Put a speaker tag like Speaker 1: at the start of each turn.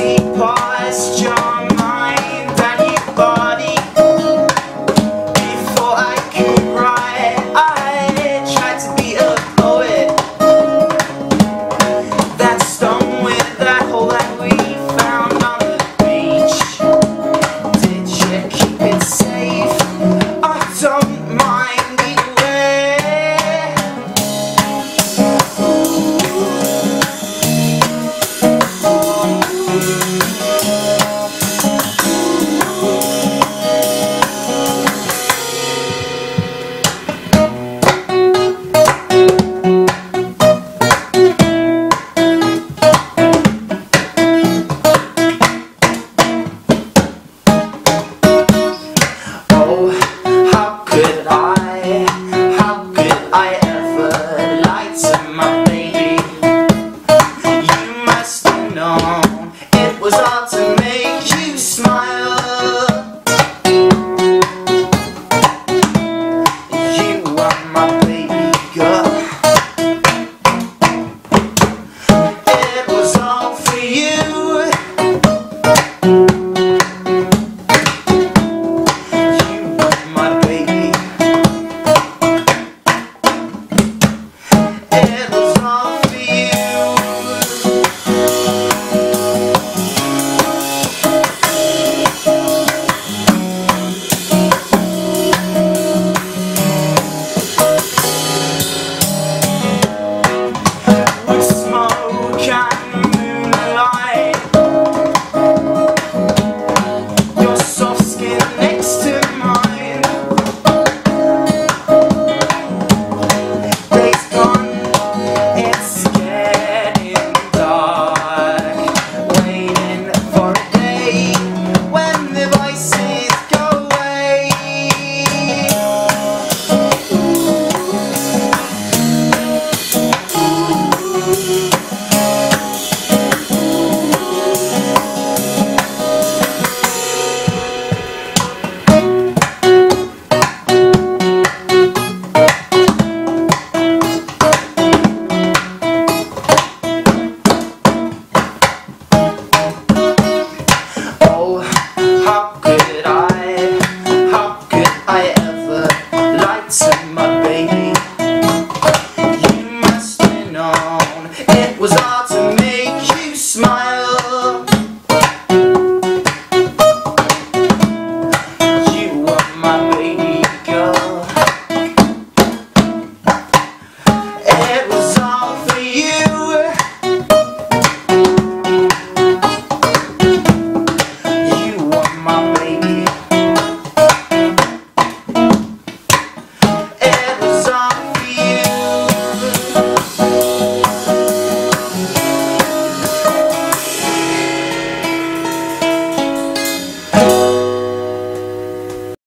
Speaker 1: seat posture.